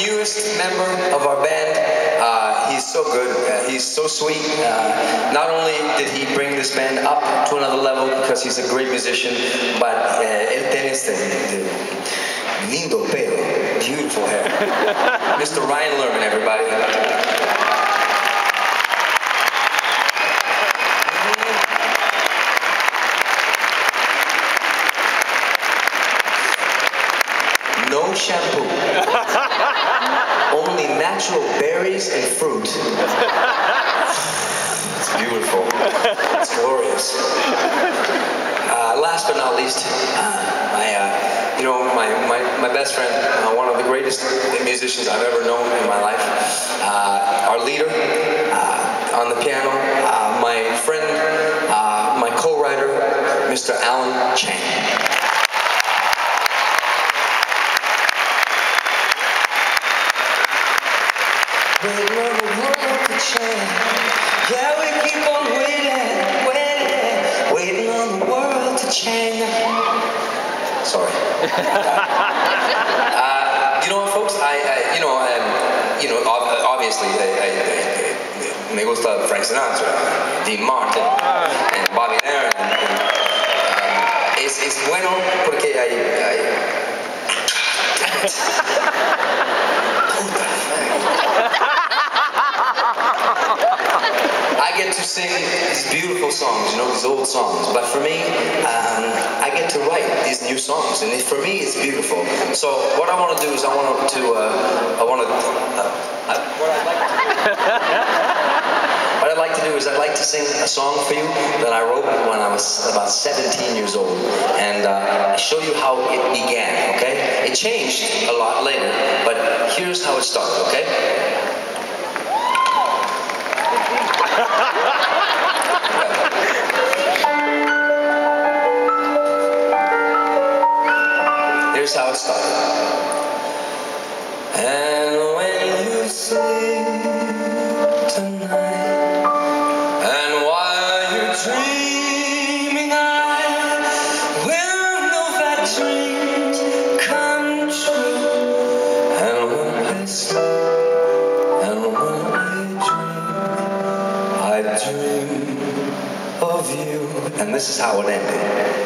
newest member of our band. Uh, he's so good. Uh, he's so sweet. Uh, not only did he bring this band up to another level because he's a great musician, but él tiene este lindo pelo, beautiful hair. Mr. Ryan Lerman, everybody. No shampoo. Only natural berries and fruit. It's beautiful. It's glorious. Uh, last but not least, uh, my, uh, you know, my, my, my best friend, uh, one of the greatest musicians I've ever known in my life, uh, our leader uh, on the piano, uh, my friend, uh, my co-writer, Mr. Alan Chang. Sorry. uh, you know what, folks? I, I you know, um, you know, ob- obviously, I, I, I, me gusta Frank Sinatra, Dean Martin, and Bobby Darin. And, and, um, es, es bueno porque hay, hay I get to sing these beautiful songs, you know, these old songs. But for me, um, I get to write these new songs, and for me, it's beautiful. So what I want to do is I want to, uh, I want to, uh, I'd like What I'd like to do is I'd like to sing a song for you that I wrote when I was about 17 years old, and uh, show you how it began. Okay? It changed a lot later, but here's how it started. Okay? Here's how it started. And when you sleep dream, of you. And this is how it ended.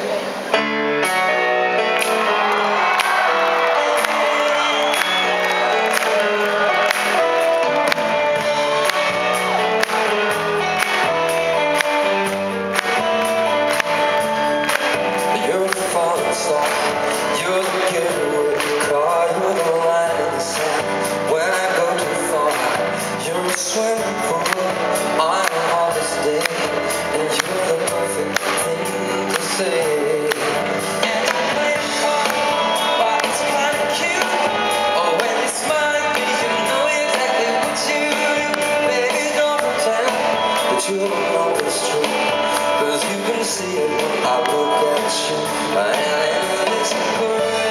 You're that you know it's true. Cause you can see it when I look at you. And it's crazy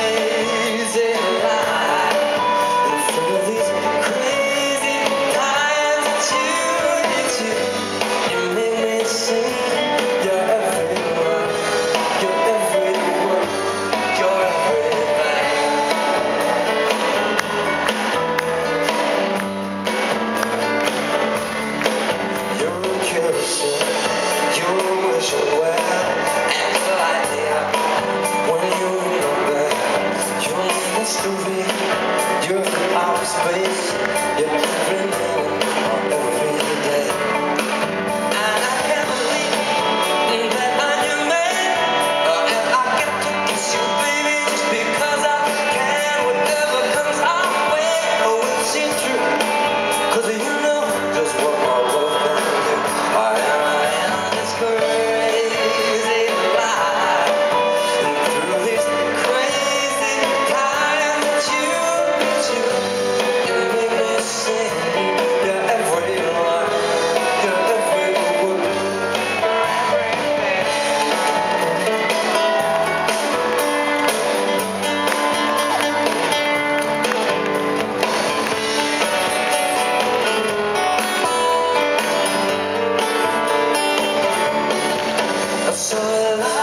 love.